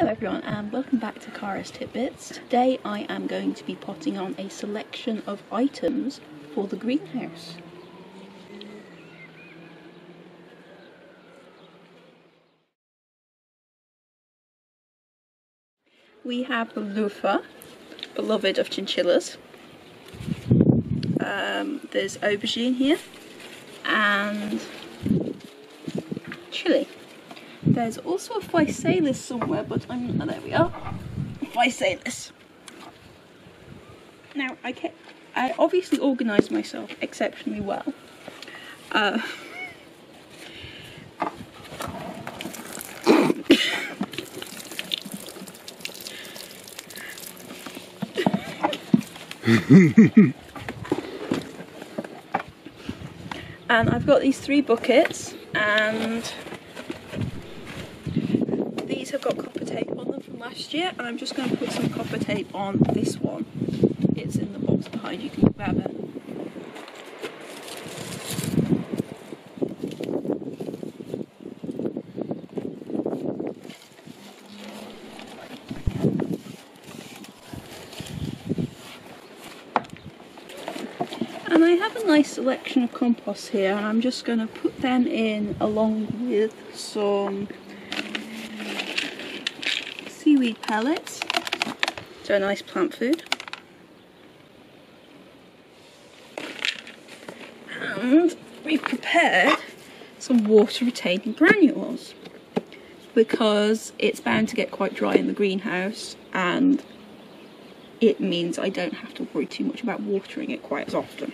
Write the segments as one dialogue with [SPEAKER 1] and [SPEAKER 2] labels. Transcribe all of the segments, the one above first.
[SPEAKER 1] Hello everyone and welcome back to Cara's Titbits. Today I am going to be potting on a selection of items for the greenhouse. We have loofah, beloved of chinchillas. Um, there's aubergine here and chili. There's also a physalis somewhere, but I'm oh, there we are. Physalis. Now I can I obviously organised myself exceptionally well. Uh, and I've got these three buckets and these have got copper tape on them from last year and I'm just going to put some copper tape on this one. It's in the box behind, you can grab it. And I have a nice selection of compost here and I'm just going to put them in along with some seaweed pellets. So a nice plant food. And we've prepared some water retaining granules because it's bound to get quite dry in the greenhouse and it means I don't have to worry too much about watering it quite as often.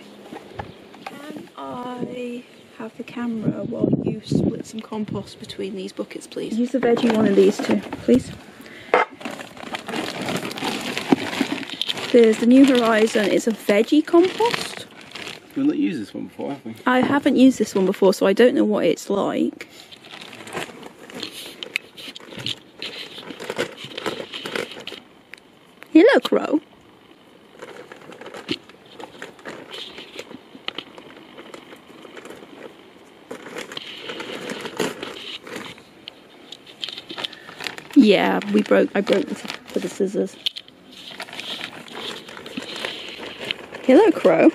[SPEAKER 1] Can I have the camera while you split some compost between these buckets please? Use the veggie one of these two, please. There's the New Horizon, it's a veggie compost.
[SPEAKER 2] We've not used this one before, have we?
[SPEAKER 1] I haven't used this one before, so I don't know what it's like. Hello, Crow. Yeah, we broke. I broke this with the scissors. Hello, Crow.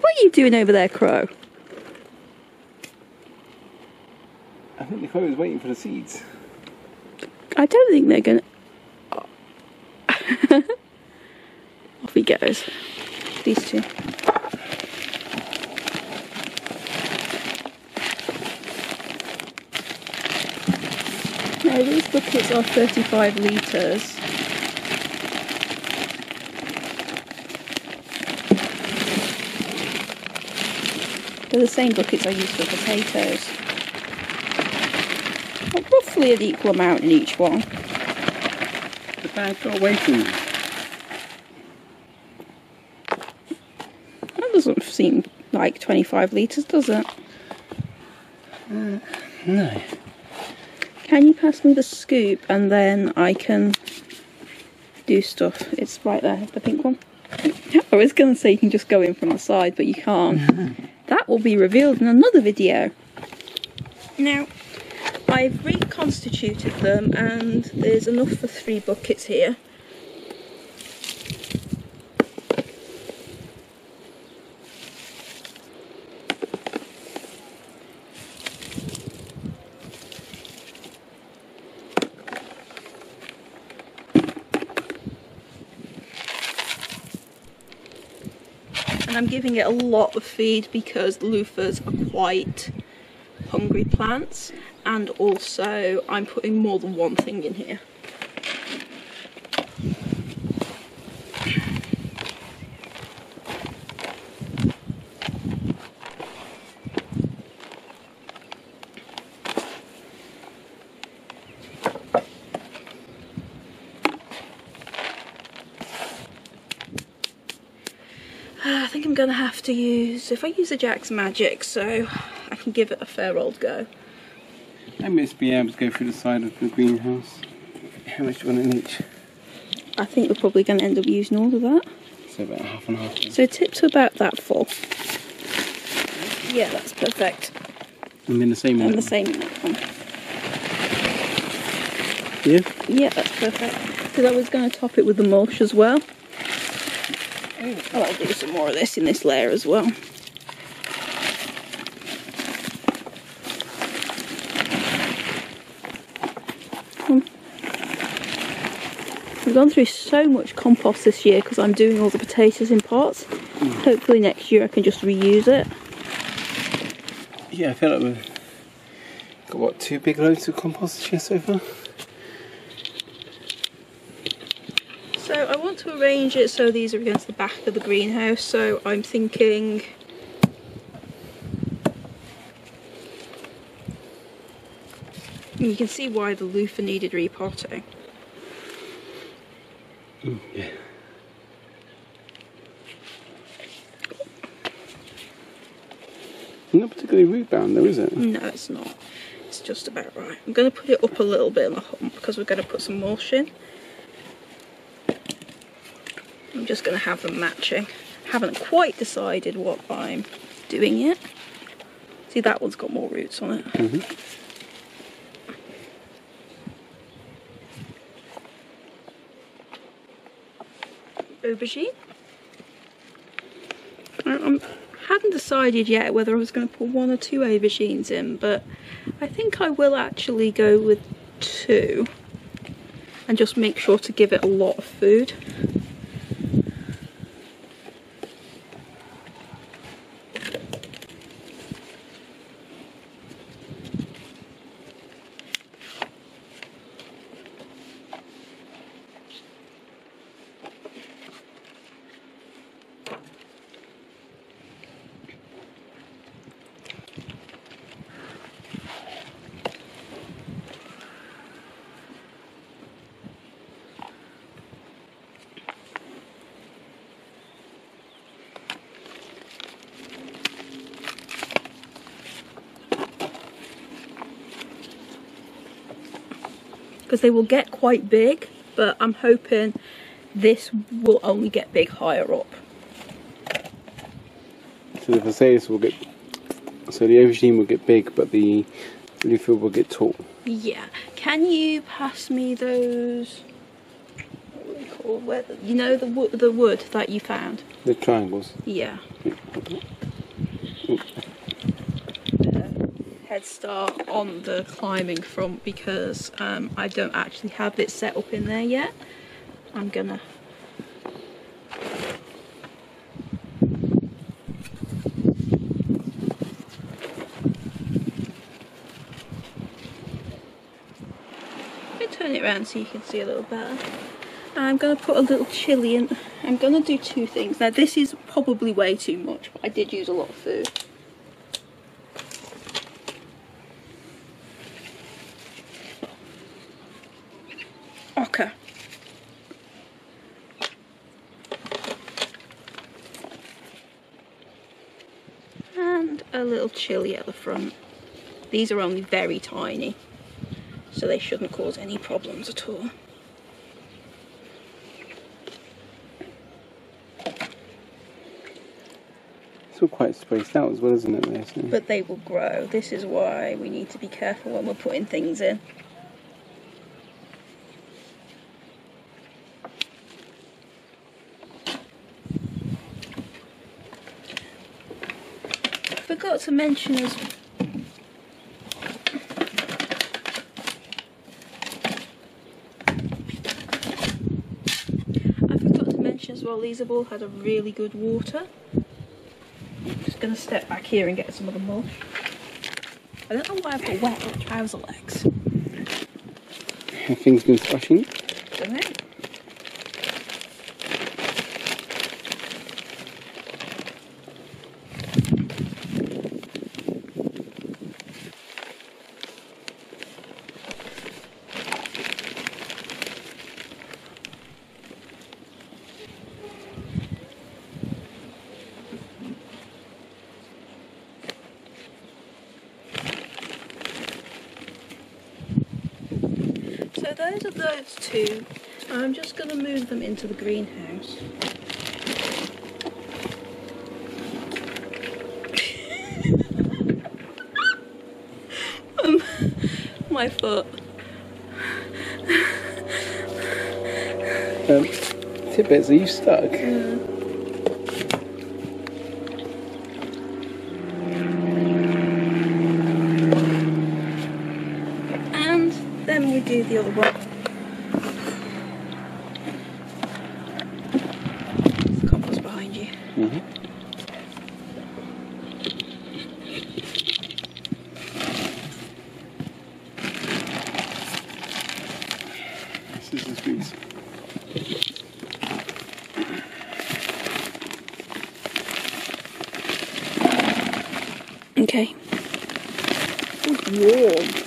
[SPEAKER 1] What are you doing over there, Crow?
[SPEAKER 2] I think the crow is waiting for the seeds.
[SPEAKER 1] I don't think they're gonna. Off he goes. These two. Now these buckets are 35 litres. The same buckets I use for potatoes. Roughly an equal amount in each one.
[SPEAKER 2] The bag got away from.
[SPEAKER 1] That doesn't seem like 25 litres, does it?
[SPEAKER 2] Uh, no.
[SPEAKER 1] Can you pass me the scoop and then I can do stuff? It's right there, the pink one. I was going to say you can just go in from the side, but you can't. that will be revealed in another video. Now, I've reconstituted them and there's enough for three buckets here. I'm giving it a lot of feed because loofahs are quite hungry plants and also I'm putting more than one thing in here. I think I'm gonna have to use, if I use a Jack's Magic so I can give it a fair old go.
[SPEAKER 2] I must be able to go through the side of the greenhouse. How much do you want in each?
[SPEAKER 1] I think we're probably gonna end up using all of that.
[SPEAKER 2] So about half and half.
[SPEAKER 1] So tip to about that full. Yeah, that's perfect.
[SPEAKER 2] And then the same
[SPEAKER 1] And
[SPEAKER 2] one.
[SPEAKER 1] the same one.
[SPEAKER 2] Yeah?
[SPEAKER 1] Yeah, that's perfect. Because I was going to top it with the mulch as well. Oh, I'll do some more of this in this layer as well. Hmm. I've gone through so much compost this year because I'm doing all the potatoes in pots. Hmm. Hopefully next year I can just reuse it.
[SPEAKER 2] Yeah, I feel like we've got what, two big loads of compost this year so far?
[SPEAKER 1] So I want to arrange it so these are against the back of the greenhouse. So I'm thinking. You can see why the loofah needed repotting.
[SPEAKER 2] Mm, yeah. Not particularly root bound though, is it?
[SPEAKER 1] No, it's not. It's just about right. I'm going to put it up a little bit in the hump because we're going to put some mulch in. I'm just going to have them matching. Haven't quite decided what I'm doing yet. See, that one's got more roots on it.
[SPEAKER 2] Mhm.
[SPEAKER 1] aubergine. I I'm, hadn't decided yet whether I was going to put one or two aubergines in, but I think I will actually go with two and just make sure to give it a lot of food. Because they will get quite big, but I'm hoping this will only get big higher up.
[SPEAKER 2] So the potatoes will get, so the aubergine will get big, but the loofah will get tall.
[SPEAKER 1] Yeah. Can you pass me those? What are they called? Where, you know the wood, the wood that you found.
[SPEAKER 2] The triangles.
[SPEAKER 1] Yeah.
[SPEAKER 2] Yeah, hold on.
[SPEAKER 1] Head start on the climbing front because um, I don't actually have it set up in there yet. I'm gonna. Turn it around so you can see a little better. I'm gonna put a little chili in. I'm gonna do two things. Now this is probably way too much, but I did use a lot of food. Okay. And chili at the front. These are only very tiny, so they shouldn't cause any problems at all.
[SPEAKER 2] It's all quite spaced out as well, isn't it? There, so.
[SPEAKER 1] But they will grow. This is why we need to be careful when we're putting things in. Forgot to mention as I forgot to mention as well these have all had a really good water. Just gonna step back here and get some of the mulch. I don't know why I've got wet trouser legs.
[SPEAKER 2] Have things been splashing?
[SPEAKER 1] Don't know. Those are those two. I'm just going to move them into the greenhouse. um, my foot.
[SPEAKER 2] Um, are you stuck?
[SPEAKER 1] And the other one. Compost behind you.
[SPEAKER 2] hmm Scissors, please.
[SPEAKER 1] Okay. Warm.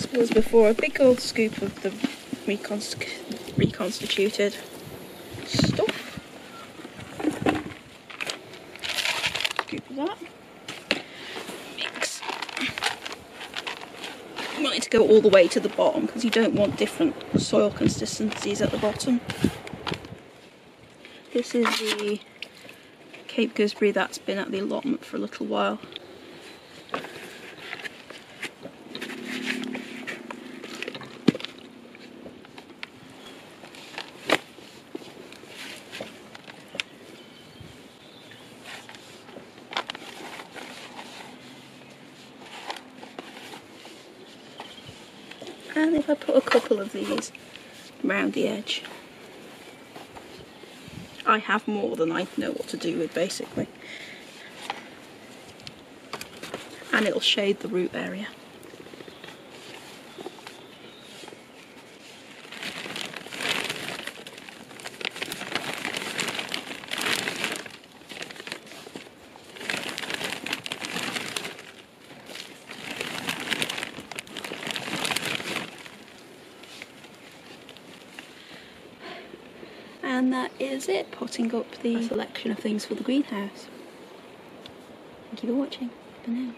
[SPEAKER 1] So same principle as before. A big old scoop of the reconst- reconstituted stuff. Scoop of that. Mix. You want it to go all the way to the bottom because you don't want different soil consistencies at the bottom. This is the Cape Gooseberry that's been at the allotment for a little while. I put a couple of these around the edge, I have more than I know what to do with basically. And it'll shade the root area. And that is it, potting up the selection of things for the greenhouse. Thank you for watching. Bye now.